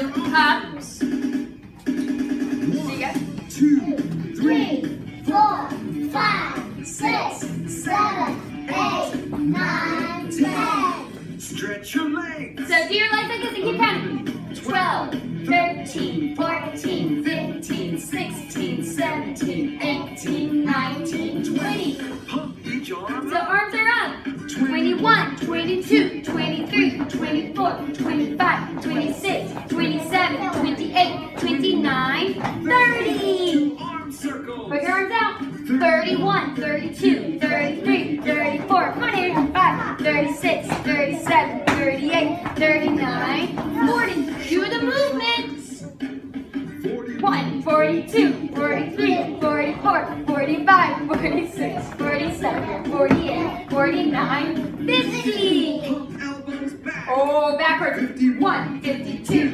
Look up. See ya. two, three, four, five, six, seven, eight, nine, ten. Stretch your legs. So do your legs like this and keep counting. 12, 13, 14, 15, 16, 17, 18, 19, 20. Pump each arm So arms are up. 21, 22, 23, 24, 25, 26, your arms out. 31, 32, 33, 34. Come on, here. 5, 36, 37, 38, 39, 40. Do the movements. 1, 42, 43, 44, 45, 46, 47, 48, 49, 50. Pump elbows back. Oh, backwards. 51, 52,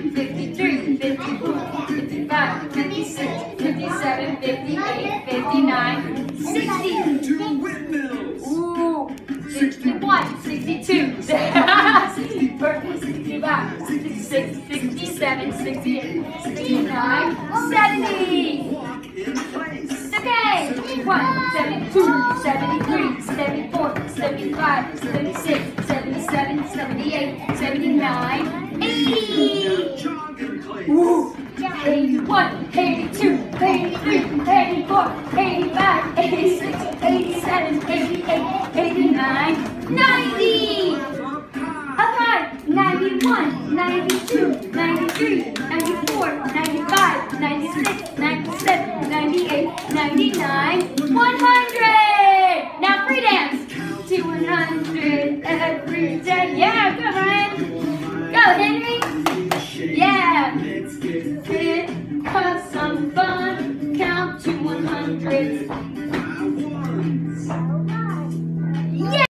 57, 58, 59, 60. Two windmills. Ooh, 61, 62, 64, 65, 66, 67, 68, 69, 70. Walk in place. Okay. 1, 72, 73, 74, 75, 76, 77, 78, 79, 81, 82, 83, 84, 85, 86, 87, 88, 89, 90. Up high. Up high. 91, 92, 93, 94, 95, 96, 97, 98, 99, 100. Thanks.